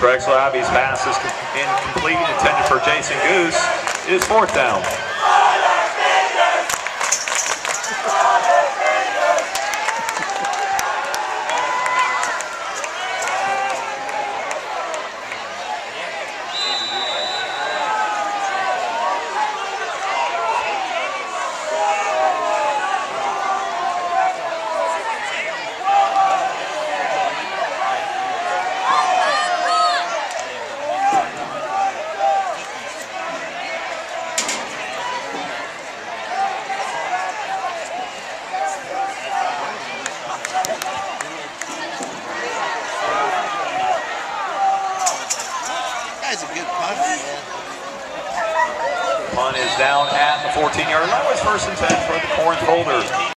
Drexel Abbey's pass is incomplete, intended for Jason Goose. It is fourth down. That's a good punter. Punt is down at the 14-yard line. It's first and 10 for the Corinth Holders.